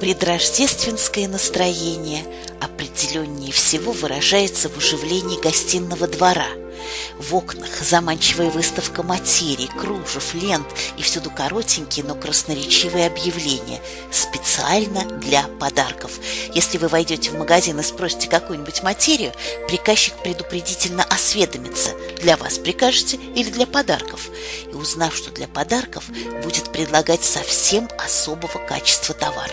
Предрождественское настроение определеннее всего выражается в оживлении гостиного двора – в окнах заманчивая выставка материи, кружев, лент и всюду коротенькие, но красноречивые объявления специально для подарков. Если вы войдете в магазин и спросите какую-нибудь материю, приказчик предупредительно осведомится, для вас прикажете или для подарков. И узнав, что для подарков, будет предлагать совсем особого качества товар.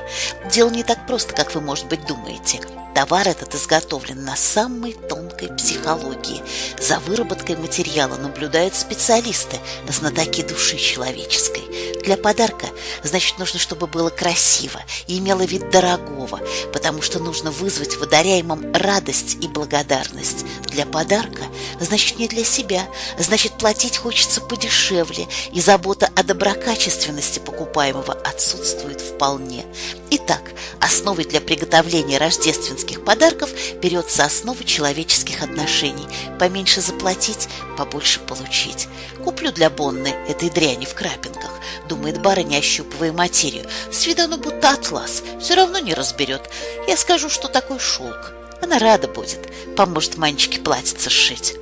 Дело не так просто, как вы, может быть, думаете – Товар этот изготовлен на самой тонкой психологии. За выработкой материала наблюдают специалисты, знатоки души человеческой. Для подарка, значит, нужно, чтобы было красиво и имело вид дорогого, потому что нужно вызвать в одаряемом радость и благодарность. Для подарка, значит, не для себя, значит, платить хочется подешевле, и забота о доброкачественности покупаемого отсутствует вполне. Итак, основой для приготовления рождественских подарков берется основа человеческих отношений. Поменьше заплатить, побольше получить. Куплю для Бонны этой дряни в крапинках, думает барыня, ощупывая материю. С виду оно будто атлас, все равно не разберет. Я скажу, что такой шелк. Она рада будет, поможет Манечке платьице сшить.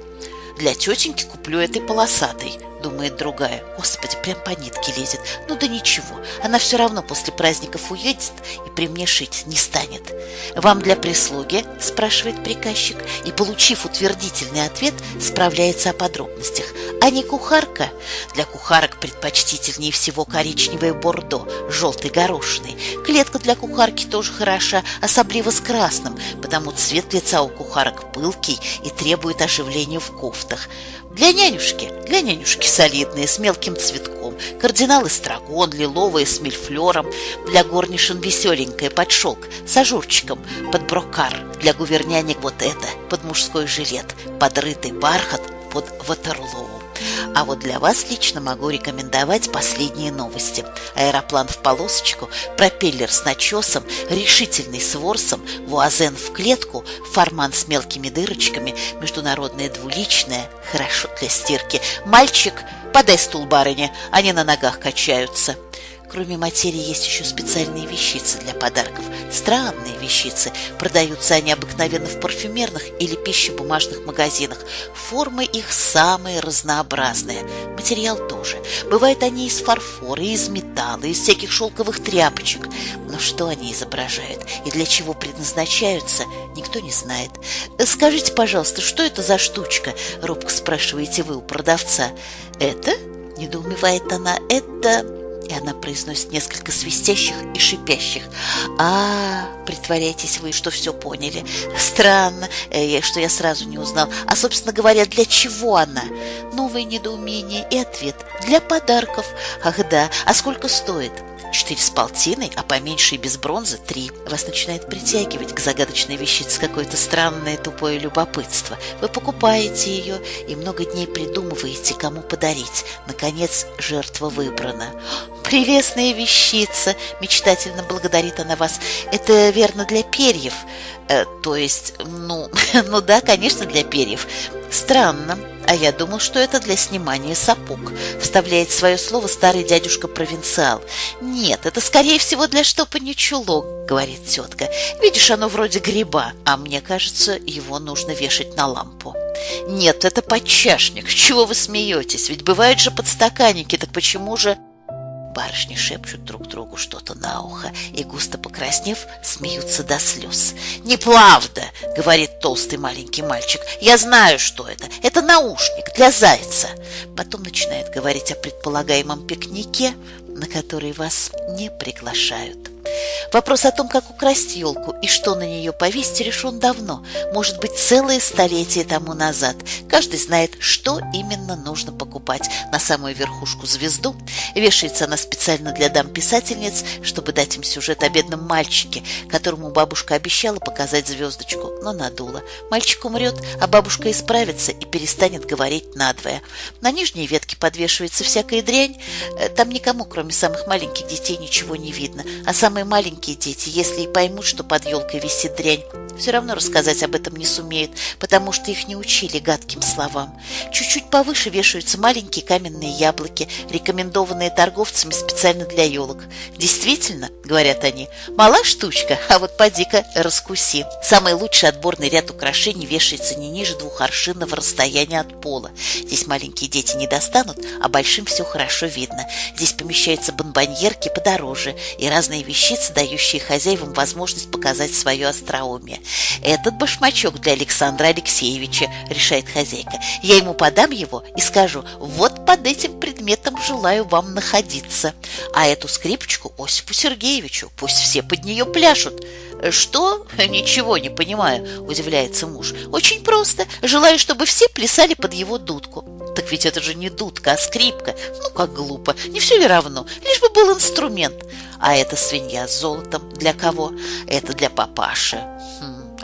Для тетеньки куплю этой полосатой, думает другая. Господи, прям по нитке лезет. Ну да ничего, она все равно после праздников уедет и при мне шить не станет. Вам для прислуги? спрашивает приказчик и, получив утвердительный ответ, справляется о подробностях. А не кухарка? Для кухарок предпочтительнее всего коричневое бордо, желтый горошиной. Клетка для кухарки тоже хороша, особливо с красным, потому цвет лица у кухарок пылкий и требует оживления в кофтах. Для нянюшки, для нянюшки солидные, с мелким цветком, кардинал эстрагон, лиловые с мильфлером, для горнишин веселенькая под шелк, с ажурчиком, под брокар, для гувернянек вот это, под мужской жилет, подрытый бархат, под ватерлоу. А вот для вас лично могу рекомендовать последние новости. Аэроплан в полосочку, пропеллер с начесом, решительный с ворсом, вуазен в клетку, форман с мелкими дырочками, международная двуличная, хорошо для стирки. Мальчик, подай стул барыне, они на ногах качаются. Кроме материи есть еще специальные вещицы для подарков. Странные вещицы. Продаются они обыкновенно в парфюмерных или пищебумажных магазинах. Формы их самые разнообразные. Материал тоже. Бывают они из фарфора, из металла, из всяких шелковых тряпочек. Но что они изображают и для чего предназначаются, никто не знает. «Скажите, пожалуйста, что это за штучка?» — робко спрашиваете вы у продавца. «Это?» — недоумевает она. «Это...» И она произносит несколько свистящих и шипящих. А, притворяйтесь вы, что все поняли. Странно, э, что я сразу не узнал. А, собственно говоря, для чего она? Новое недоумение и ответ. Для подарков. Ах да, а сколько стоит? Четыре с полтиной, а поменьше и без бронзы три. Вас начинает притягивать к загадочной вещице какое-то странное тупое любопытство. Вы покупаете ее и много дней придумываете, кому подарить. Наконец, жертва выбрана. «Прелестная вещица!» — мечтательно благодарит она вас. «Это верно для перьев?» э, «То есть, ну, ну да, конечно, для перьев. Странно. А я думал, что это для снимания сапог», — вставляет свое слово старый дядюшка-провинциал. «Нет, это, скорее всего, для штопания чулок», — говорит тетка. «Видишь, оно вроде гриба, а мне кажется, его нужно вешать на лампу». «Нет, это подчашник. Чего вы смеетесь? Ведь бывают же подстаканники, так почему же...» Барышни шепчут друг другу что-то на ухо и, густо покраснев, смеются до слез. «Неправда!» — говорит толстый маленький мальчик. «Я знаю, что это. Это наушник для зайца!» Потом начинает говорить о предполагаемом пикнике, на который вас не приглашают. Вопрос о том, как украсть елку и что на нее повесить, решен давно, может быть, целые столетия тому назад. Каждый знает, что именно нужно покупать. На самую верхушку звезду вешается она специально для дам-писательниц, чтобы дать им сюжет о бедном мальчике, которому бабушка обещала показать звездочку, но надула. Мальчик умрет, а бабушка исправится и перестанет говорить надвое. На нижней ветке подвешивается всякая дрянь, э, там никому, кроме самых маленьких детей, ничего не видно, а самые маленькие дети, если и поймут, что под елкой висит дрянь, все равно рассказать об этом не сумеют, потому что их не учили гадким словам. Чуть-чуть повыше вешаются маленькие каменные яблоки, рекомендованные торговцами специально для елок. Действительно, говорят они, мала штучка, а вот поди-ка раскуси. Самый лучший отборный ряд украшений вешается не ниже двух аршинного расстояния от пола. Здесь маленькие дети не достанут, а большим все хорошо видно. Здесь помещаются бомбоньерки подороже и разные вещицы, дающие хозяевам возможность показать свое остроумие. Этот башмачок для Александра Алексеевича, решает хозяйка. Я ему подам его и скажу, вот под этим предметом желаю вам находиться. А эту скрипочку Осипу Сергеевичу, пусть все под нее пляшут. Что? Ничего не понимаю, удивляется муж. Очень просто. Желаю, чтобы все плясали под его дудку. Так ведь это же не дудка, а скрипка. Ну, как глупо. Не все ли равно? Лишь бы был инструмент. А эта свинья с золотом для кого? Это для папаши.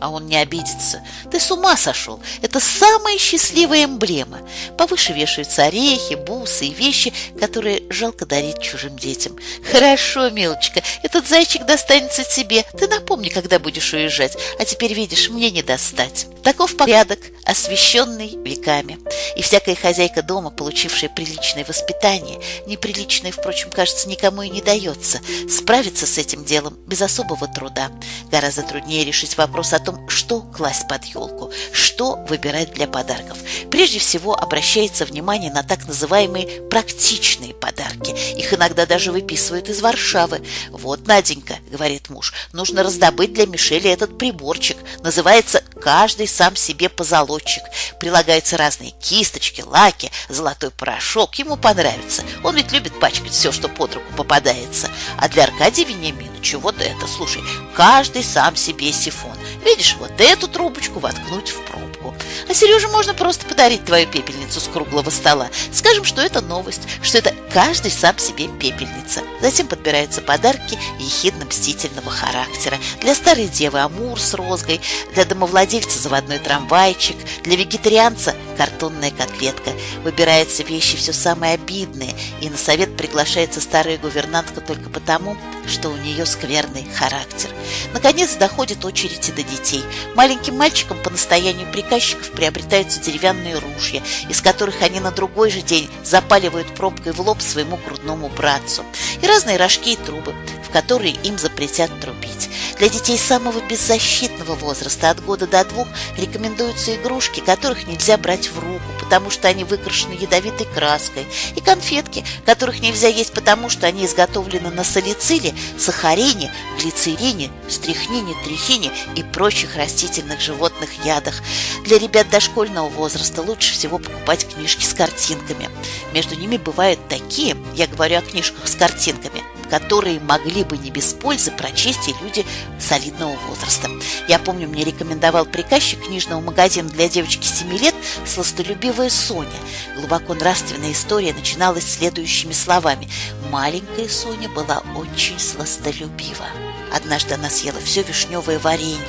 А он не обидится. Ты с ума сошел. Это самая счастливая эмблема. Повыше вешаются орехи, бусы и вещи, которые жалко дарить чужим детям. Хорошо, милочка, этот зайчик достанется тебе. Ты напомни, когда будешь уезжать. А теперь, видишь, мне не достать. Таков порядок, освященный веками. И всякая хозяйка дома, получившая приличное воспитание, неприличное, впрочем, кажется, никому и не дается, справиться с этим делом без особого труда. Гораздо труднее решить вопрос о том, том, что класть под елку, что выбирать для подарков. Прежде всего обращается внимание на так называемые практичные подарки. Их иногда даже выписывают из Варшавы. «Вот, Наденька», — говорит муж, — «нужно раздобыть для Мишели этот приборчик. Называется «Каждый сам себе позолотчик». Прилагаются разные кисточки, лаки, золотой порошок. Ему понравится. Он ведь любит пачкать все, что под руку попадается. А для Аркадия Вениаминовича вот это, слушай, каждый сам себе сифон. Видишь, вот эту трубочку воткнуть в пробку. А Сереже можно просто подарить твою пепельницу с круглого стола. Скажем, что это новость, что это каждый сам себе пепельница. Затем подбираются подарки ехидно-мстительного характера. Для старой девы амур с розгой, для домовладельца заводной трамвайчик, для вегетарианца картонная котлетка. Выбираются вещи все самые обидные, и на совет приглашается старая гувернантка только потому, что у нее скверный характер. Наконец доходит очередь и до детей. Маленьким мальчикам по настоянию приказчиков приобретаются деревянные ружья, из которых они на другой же день запаливают пробкой в лоб своему грудному братцу. И разные рожки и трубы, которые им запретят трубить. Для детей самого беззащитного возраста от года до двух рекомендуются игрушки, которых нельзя брать в руку, потому что они выкрашены ядовитой краской, и конфетки, которых нельзя есть, потому что они изготовлены на салициле, сахарине, глицерине, стрихнине, трихине и прочих растительных животных ядах. Для ребят дошкольного возраста лучше всего покупать книжки с картинками. Между ними бывают такие, я говорю о книжках с картинками, которые могли бы не без пользы прочесть и люди солидного возраста. Я помню, мне рекомендовал приказчик книжного магазина для девочки 7 лет «Сластолюбивая Соня». Глубоко нравственная история начиналась следующими словами. «Маленькая Соня была очень сластолюбива». Однажды она съела все вишневое варенье,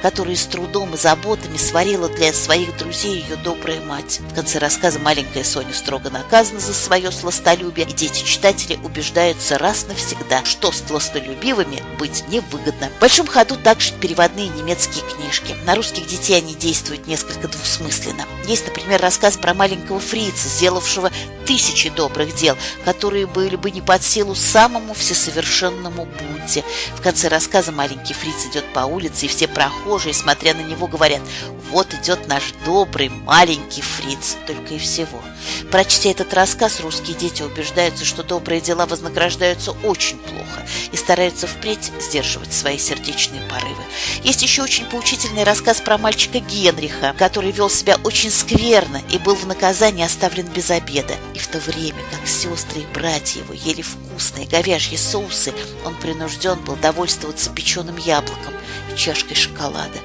которое с трудом и заботами сварила для своих друзей ее добрая мать. В конце рассказа маленькая Соня строго наказана за свое сластолюбие, и дети-читатели убеждаются раз навсегда, что с сластолюбивыми быть невыгодно. В большом ходу также переводные немецкие книжки. На русских детей они действуют несколько двусмысленно. Есть, например, рассказ про маленького фрица, сделавшего тысячи добрых дел, которые были бы не под силу самому всесовершенному Будде. В конце рассказа маленький фриц идет по улице, и все прохожие, смотря на него, говорят «Вот идет наш добрый маленький фриц», только и всего. Прочтя этот рассказ, русские дети убеждаются, что добрые дела вознаграждаются очень плохо и стараются впредь сдерживать свои сердечные порывы. Есть еще очень поучительный рассказ про мальчика Генриха, который вел себя очень скверно и был в наказании оставлен без обеда. И в то время, как сестры и братья его ели вкусные говяжьи соусы, он принужден был довольствоваться печеным яблоком и чашкой шоколада.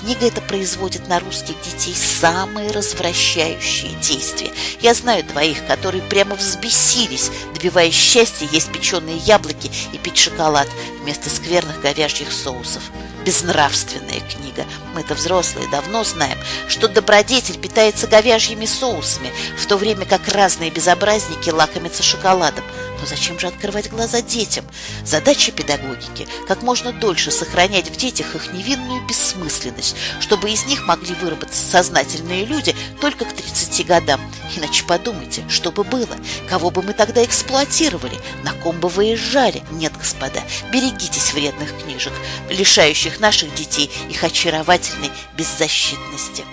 Книга эта производит на русских детей самые развращающие действия. Я знаю двоих, которые прямо взбесились, добиваясь счастья есть печеные яблоки и пить шоколад вместо скверных говяжьих соусов. Безнравственная книга. Мы-то взрослые давно знаем, что добродетель питается говяжьими соусами, в то время как разные безобразники лакомятся шоколадом. Но зачем же открывать глаза детям? Задача педагогики – как можно дольше сохранять в детях их невинную бессмысленность, чтобы из них могли выработаться сознательные люди только к 30 годам. Иначе подумайте, что бы было, кого бы мы тогда эксплуатировали, на ком бы выезжали. Нет, господа, берегитесь вредных книжек, лишающих наших детей их очаровательной беззащитности.